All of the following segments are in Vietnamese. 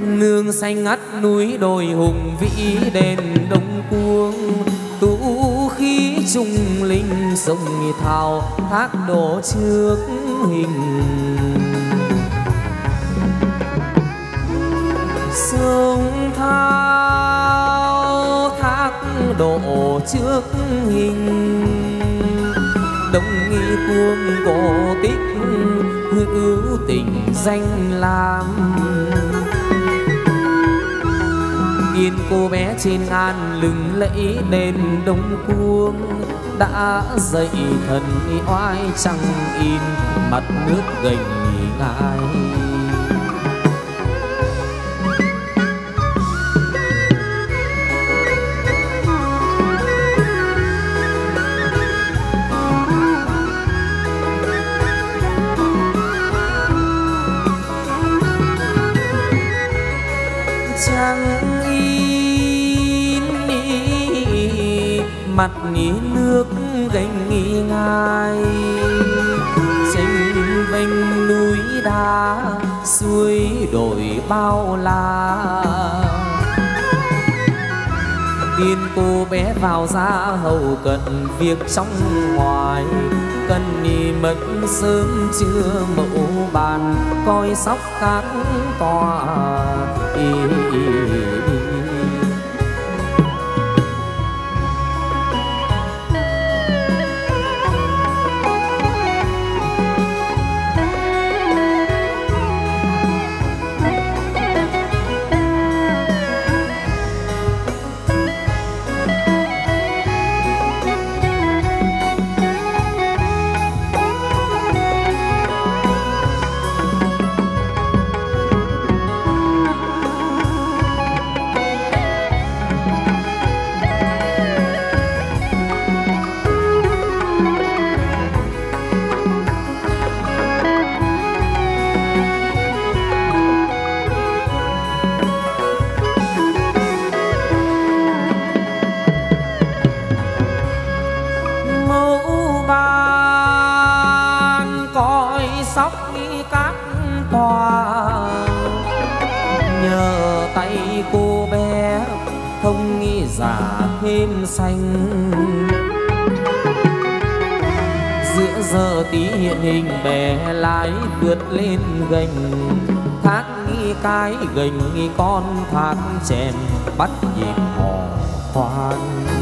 nương xanh ngắt núi đồi hùng vĩ đền đông cuông. Tú khí trung linh sông thao thác đổ trước hình. Sông thao thác đổ trước hình. Đông nghi cuông cổ tích, hữu tình danh làm yên cô bé trên an lừng lẫy đền đông cuông. Đã dậy thần oai trăng in mặt nước gành ngài. Mặt nước gành nghi ngai xanh vênh núi đá suối đổi bao la. Tiên cô bé vào ra hầu cận việc trong ngoài. Cần nhì mất sớm chưa mẫu bàn coi sóc các tòa. Ý, ý, ý. Thêm xanh. Giữa giờ tí hiện hình bè lái vượt lên gành, thác nghi cái gành nghi con thác chèn bắt nhịp hò khoan.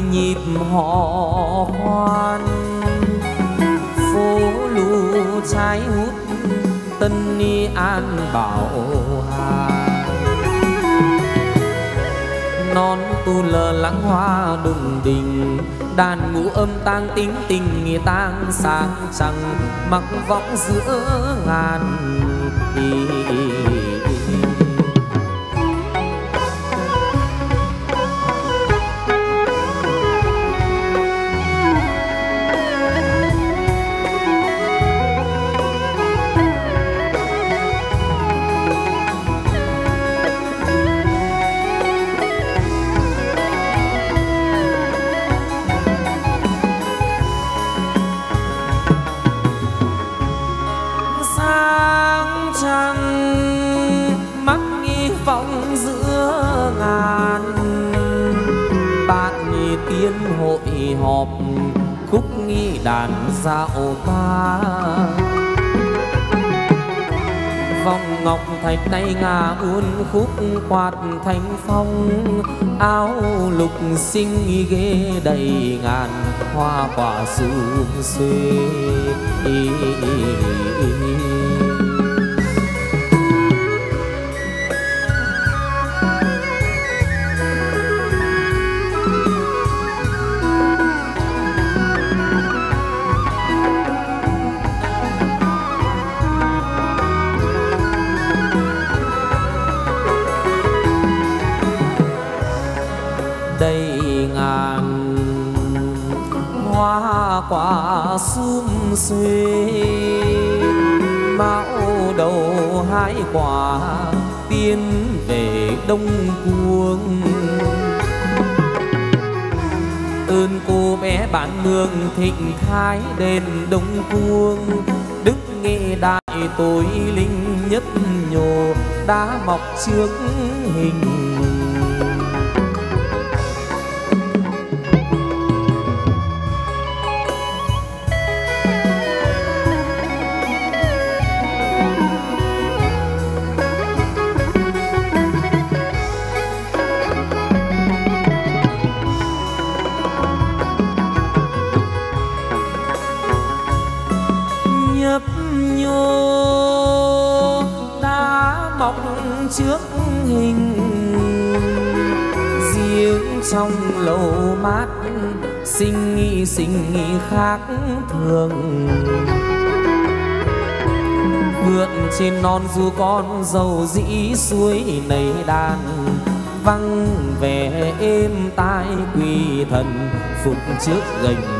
Nhịp họ hoan. Phố lù trái hút, tân ni an bảo hà non tu lờ lắng hoa đùng đình, đàn ngũ âm tang tính tình nghi tang sáng trăng mặc võng giữa ngàn thì dạo ta. Vòng ngọc thạch tay ngà uốn khúc quạt thanh phong, áo lục xinh ghế đầy ngàn hoa quả sương xuê quả xum xuê mão đầu hai quả tiến về đông cuồng. Ơn cô bé bạn nương thịnh thái đền đông cuông đức nghệ đại tối linh nhất nhô đã mọc trước hình trước hình riêng trong lầu mát, sinh nghi sinh nghi khác thường. Vượn trên non du con dầu dĩ suối nầy đàn, văng về êm tai quỳ thần phục trước gành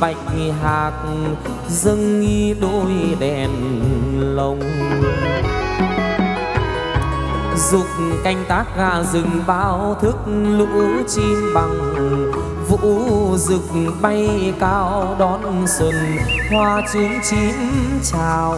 bạch hạc, dâng nghi đôi đèn lồng. Dục canh tác gà rừng bao thức lũ chim bằng, vũ rực bay cao đón xuân, hoa trướng chín chào.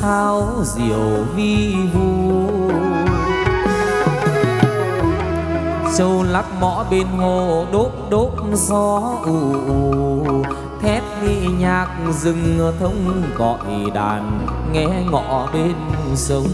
Sao diệu vi vu. Châu lắc mõ bên hồ đốt đốt gió ù ù. Thét đi nhạc rừng thông gọi đàn nghe ngọ bên sông.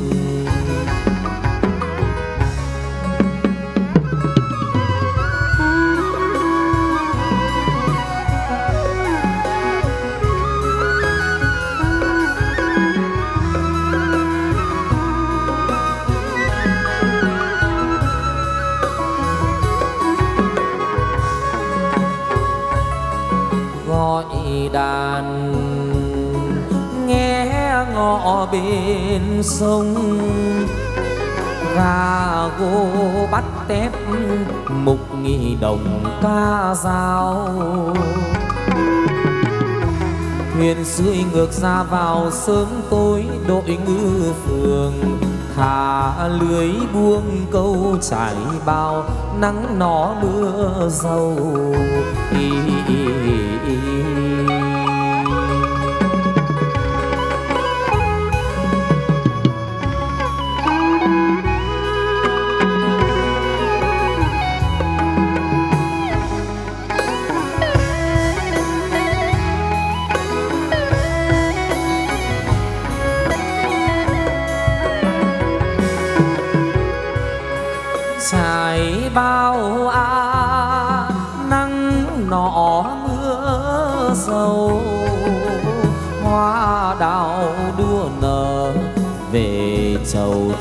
Bên sông. Gà gô bắt tép mục nghi đồng ca dao. Thuyền xuôi ngược ra vào sớm tối đội ngư phường thả lưới buông câu trải bao. Nắng nó mưa dầu ý,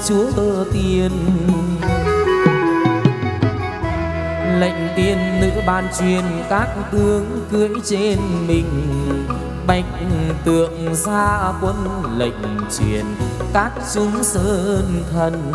chúa tiên. Lệnh tiên nữ ban truyền các tướng cưỡi trên mình. Bạch tượng gia quân lệnh truyền các chúng sơn thần.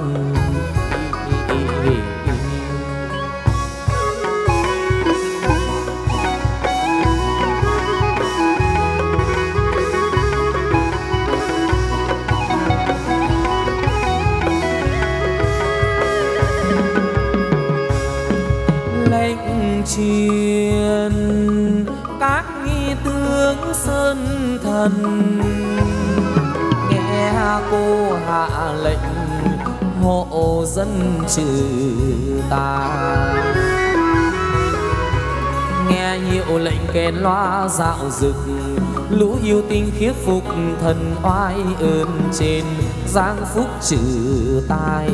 Thần nghe cô hạ lệnh, hộ dân trừ tà. Nghe hiệu lệnh kèn loa dạo rực, lũ yêu tinh khiếp phục thần oai ơn trên giang phúc trừ tai.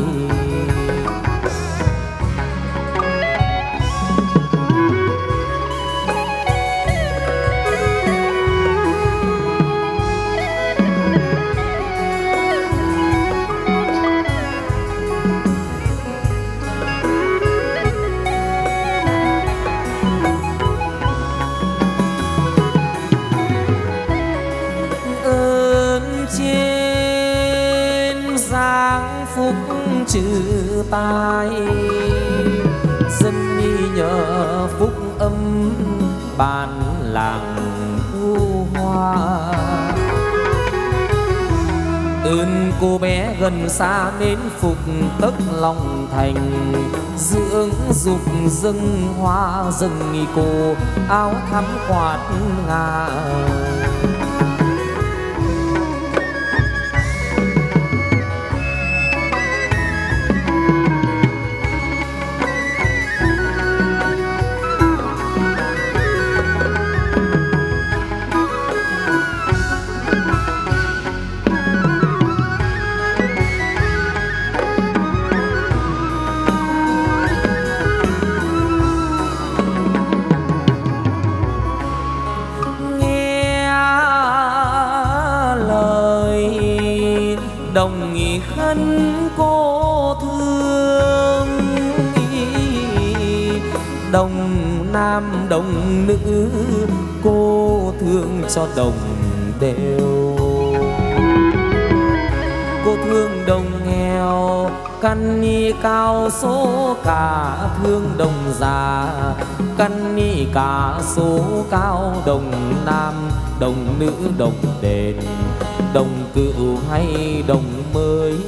Gần xa đến phục tất lòng thành. Dưỡng dục dâng hoa dâng nghi cô áo thắm quạt ngà. Số cả thương đồng già, căn ni cả số cao đồng nam, đồng nữ đồng đền, đồng cựu hay đồng mới,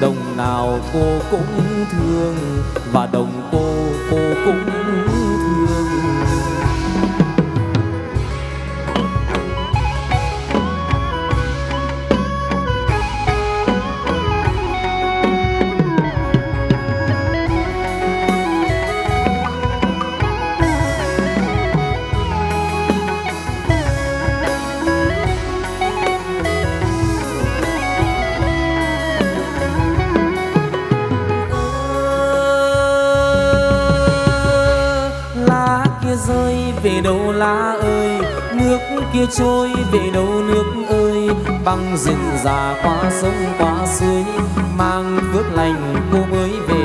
đồng nào cô cũng thương và đồng cô cô cũng thương. Về đâu nước ơi, băng rừng già qua sông qua suối mang phước lành cô mới về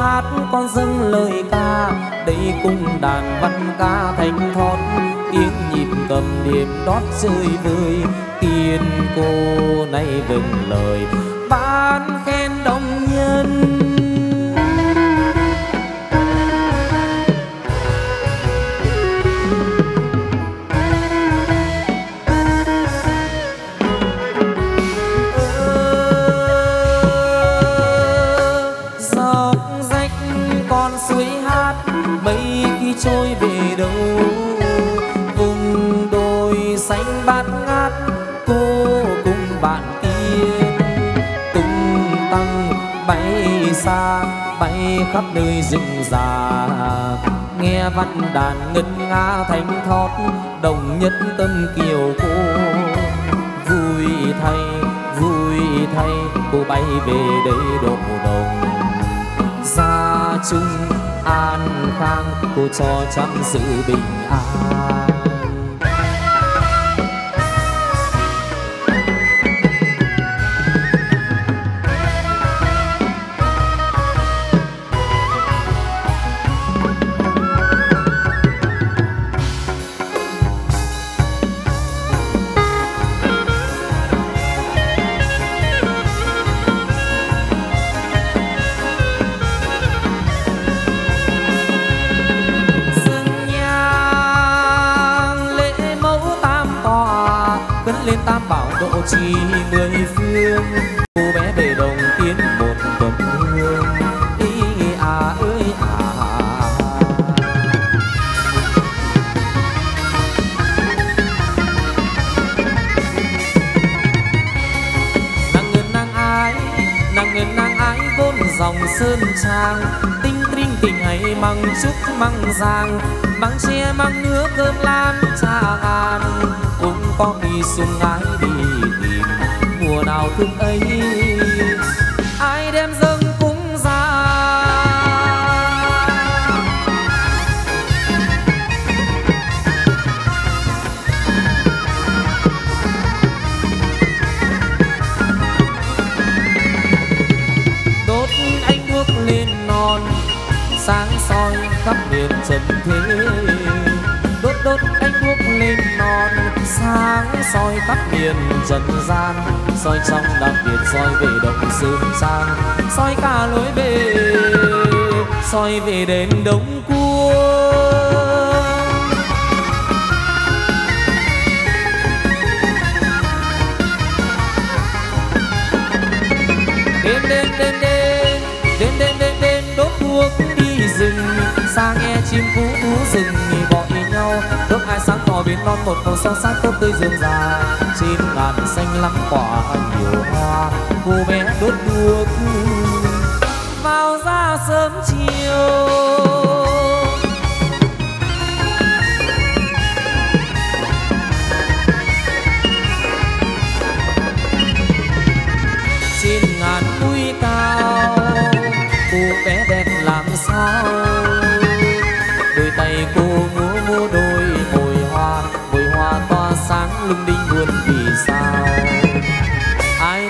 hát con dâng lời ca. Đây cung đàn văn ca thanh thót tiếng nhịp cầm điểm đót rơi vơi. Tiên cô nay vừng lời, ban khen đông nhân. Khắp nơi rừng già nghe văn đàn ngân nga thanh thót, đồng nhất tâm kiều cô. Vui thay vui thay, cô bay về đây độ đồng. Gia chung an khang, cô cho trăm sự bình an. sáng soi khắp miền trần gian soi trong đặc biệt, soi về đồng sương sang. Soi cả lối về, soi về đến đông sang nghe chim cú cú rừng nhau. Đốt hai sáng tỏ biển non một màu sáng sắc tốt tươi dương già trên ngàn xanh lắm quả nhiều hoa, cô bé đốt thuốc vào ra sớm chiều.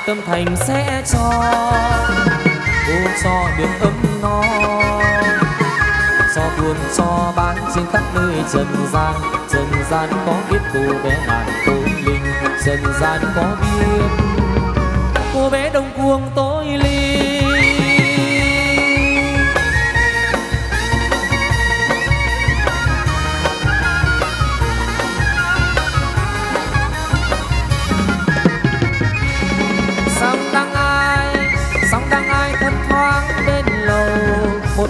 Tâm thành sẽ cho cô cho được ấm no. Cho buồn, cho bán trên khắp nơi trần gian. Trần gian có biết cô bé nàng tối linh. Trần gian có biết cô bé đông cuồng tối linh.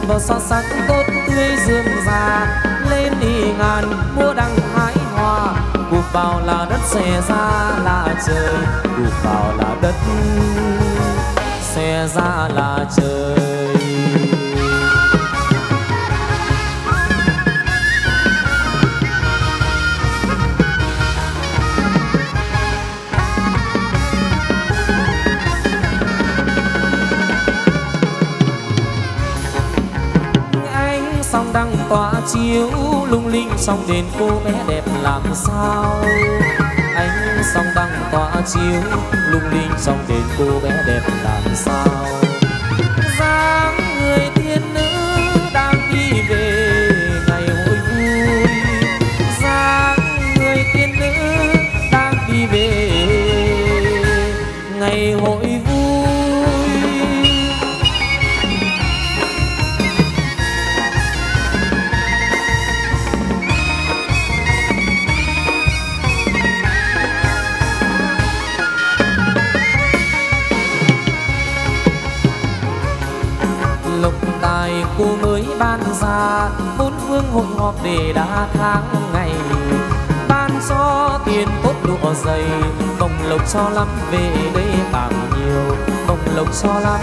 Một bầu son sắc tốt tươi dương già. Lên đi ngàn mua đăng hái hoa. Cuộc vào là đất xòe ra là trời. Cuộc vào là đất xòe ra là trời. Chiếu lung linh trong đền cô bé đẹp làm sao? Ánh sóng đăng tỏa chiếu lung linh trong đền cô bé đẹp làm sao? Để đã tháng ngày, ban gió tiền tốt lụa dày. Bồng lộc cho lắm về đây bằng nhiều, bồng lộc cho lắm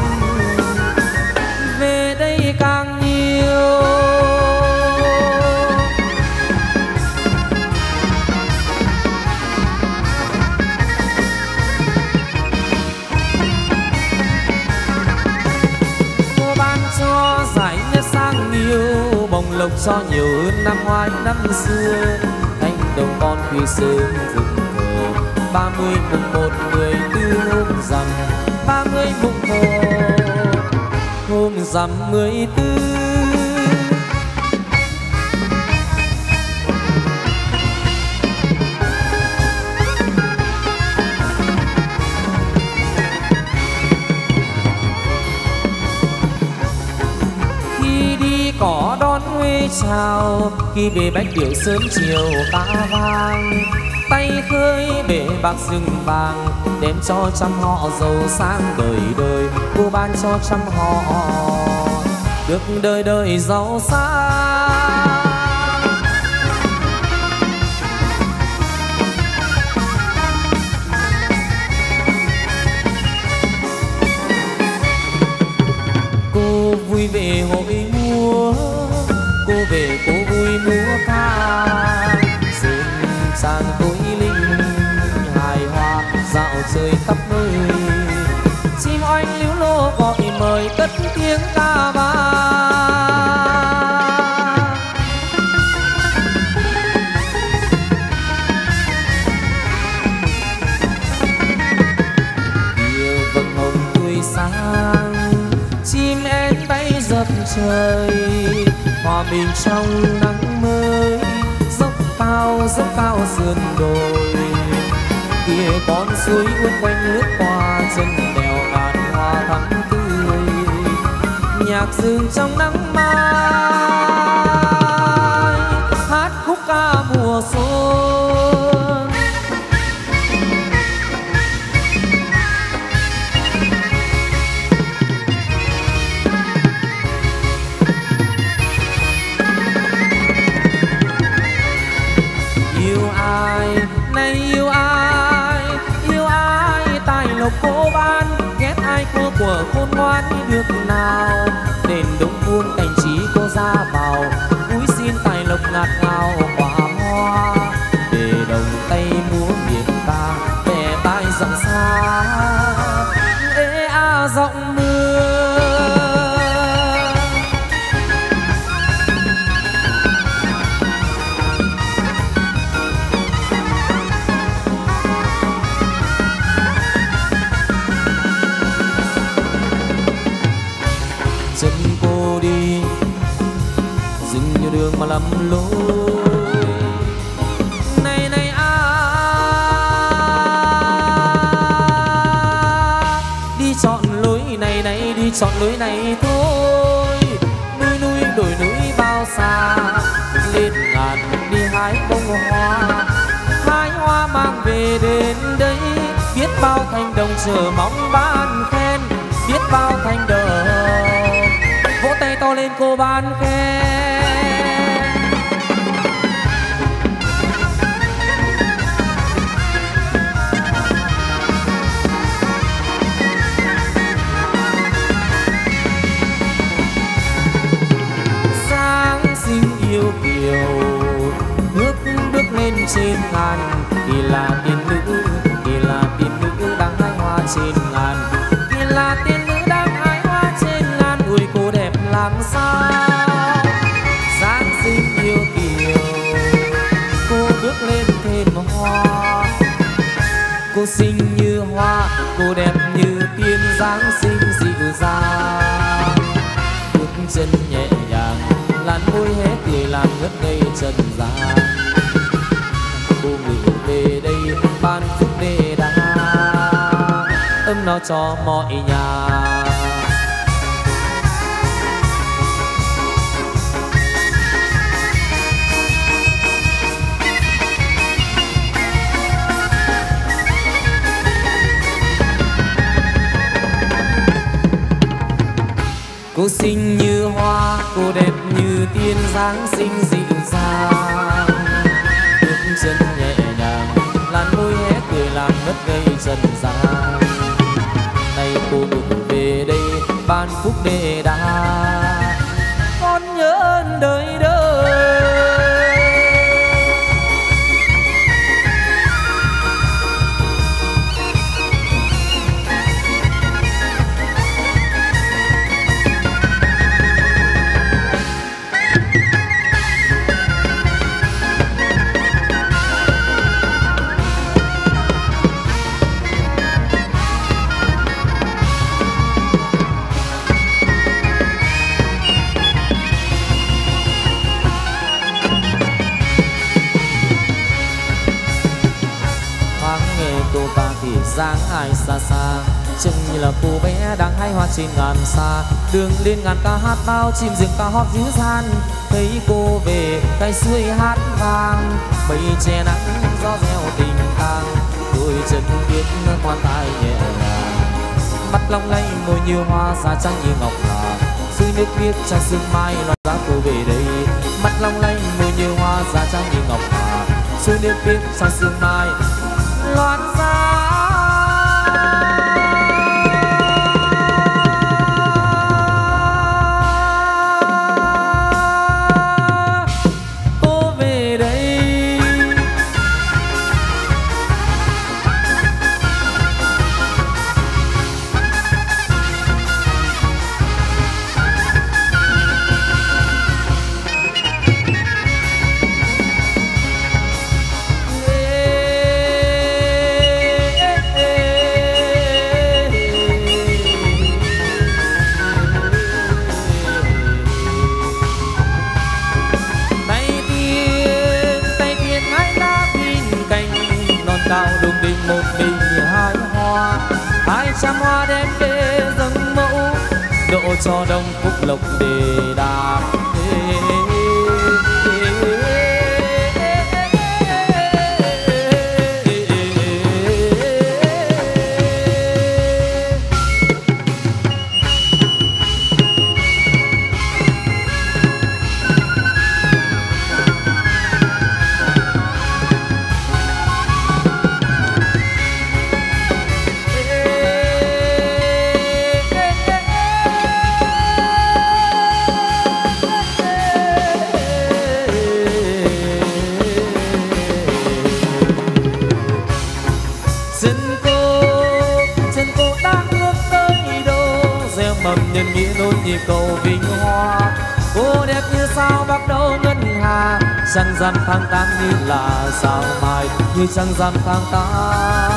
lộc cho nhiều hơn năm ngoái, năm xưa. Anh đồng con khi sớm vùng thờ ba mươi mùng một mười tư hôm rằm, ba mươi mùng một. Hôm rằm mười tư sao khi về bách điệu sớm chiều ca vang tay khơi bể bạc rừng vàng, đem cho trăm họ giàu sang đời đời. Cô ban cho trăm họ được đời đời giàu sang. Cô vui về hội suối uốn quanh nước qua chân đèo ngàn hoa thắm tươi. Nhạc dương trong nắng mai, hát khúc ca mùa xuân. Khôn ngoan được nào. Chờ mong ban khen, biết bao thành đời vỗ tay to lên cô ban khen. Làm trần gian. Cô ngự về đây, ban phúc đề đa. Ấm no cho mọi nhà. Cô xinh như hoa, cô đẹp như tiên dáng xinh dịu dàng. Bước chân nhẹ nhàng, làn môi hé cười làm mất gây trần gian. Cô bé đang hay hoa trên ngàn xa. Đường lên ngàn ca hát bao chim rừng ca hót dữ gian thấy cô về cây suối hát vang. Mây che nắng, gió reo tình tang. Đôi chân biết quan tài nhẹ nhàng. Mắt long lanh môi như hoa xa trắng như ngọc hà. Dưới nước biếc trăng sương mai loan giá cô về đây. Mắt long lanh môi như hoa xa trắng như ngọc hà. Dưới nước biếc trăng sương mai loan giá. Trăm hoa đem về dâng mẫu độ cho đông phúc lộc đề thế. Trăng gian tháng tám như là sao mai như trăng gian tháng tám.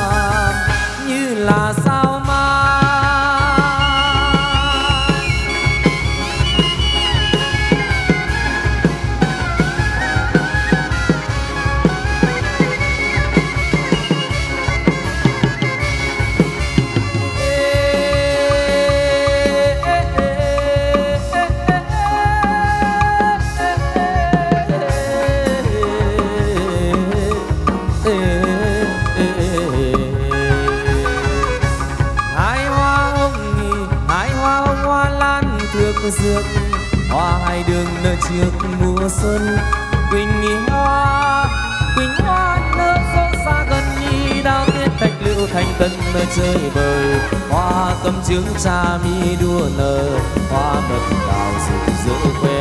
Nơi chơi bời. Hoa cầm trướng cha mi đua nở, hoa mật đào rực rỡ quê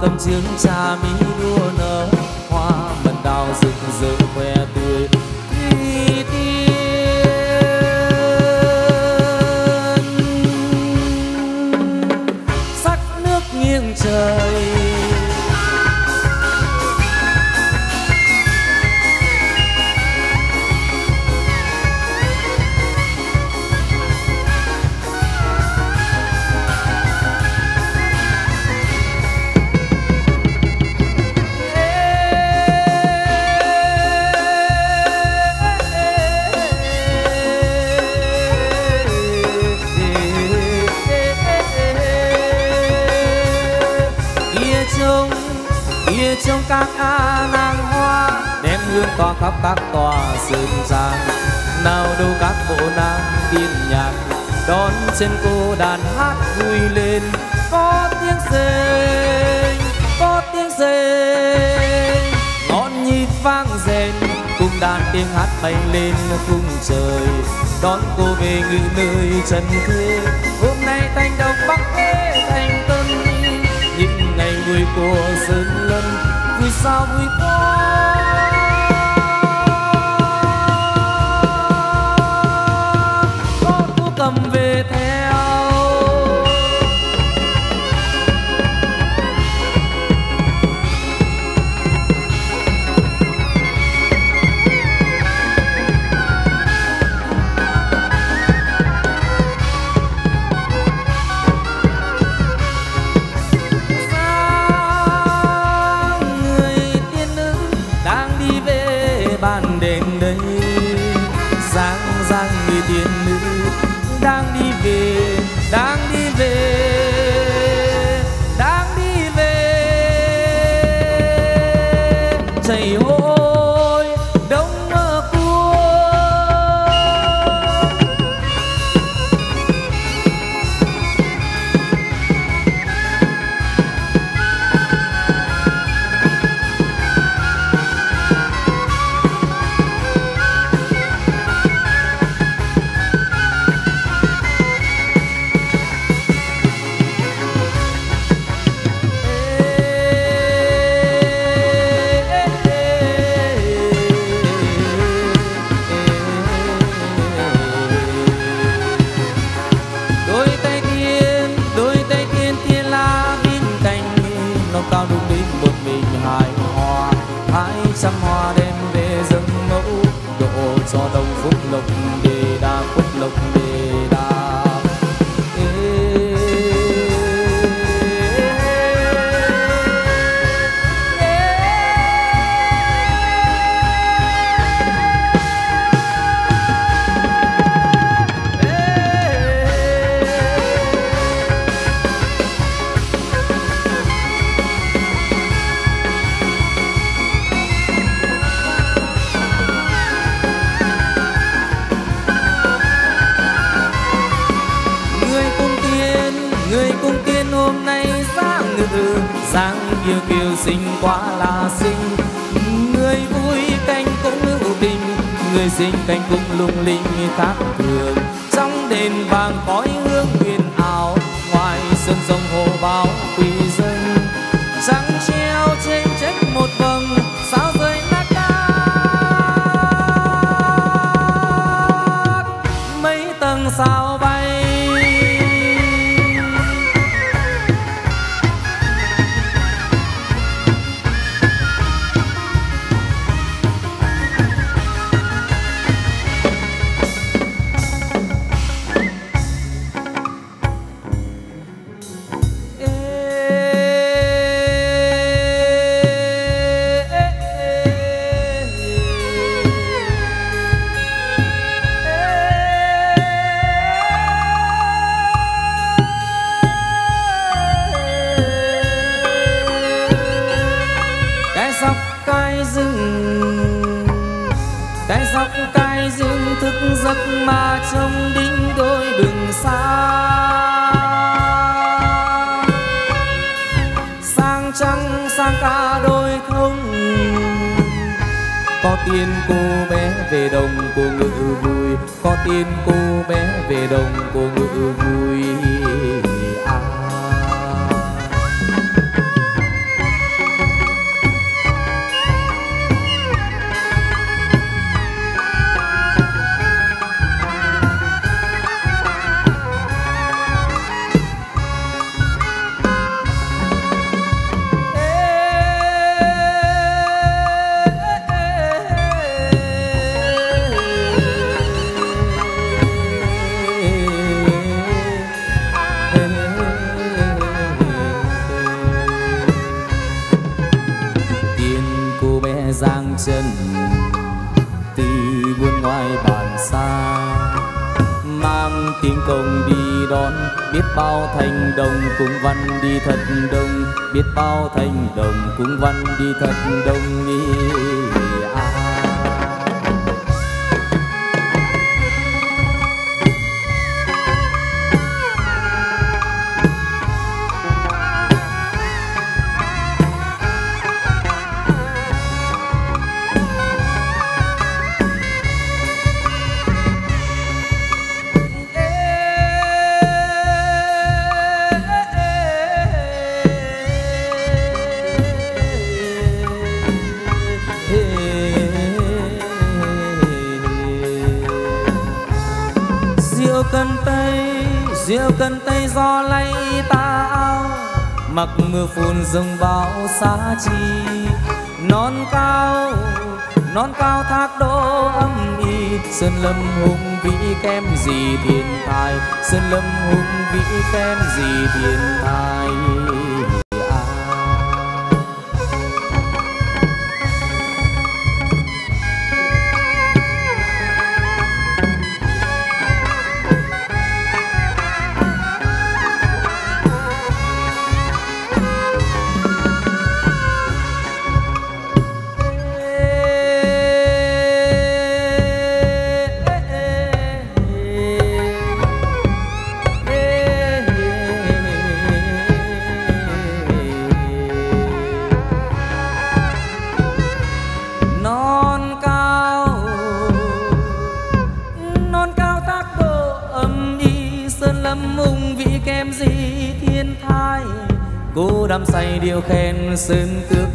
cầm giếng trà mi đua nở. Các tòa sơn trang nào đâu các bộ nam tiên nhạc, đón trên cô đàn hát vui lên. Có tiếng rền có tiếng rền ngọn nhịp vang rền, cùng đàn tiếng hát bay lên khung trời. Đón cô về ngự nơi trần thế. Hôm nay thành đồng bắc thế thành tân những ngày vui của sơn lâm vui sao vui quá? Hôm nay ra ngự, sang yêu kiều sinh quá là xinh. Người vui canh cũng hữu tình người sinh canh cũng lung linh khác thường. Trong đền vàng khói hương huyền ảo ngoài sân sông giấc ma trong đinh đôi bừng xa. Sang trăng, sang ca đôi thông có tiền cô bé về đồng, cô ngự vui. Có tiền cô bé về đồng, cô ngự vui. Biết bao thành đồng cung văn đi thật đông, biết bao thành đồng cung văn đi thật đông nghi. Xa chi. Non cao non cao thác đô âm y, sơn lâm hùng vĩ kem gì thiên tài, sơn lâm hùng vĩ kem gì thiên tài. Khen xin cước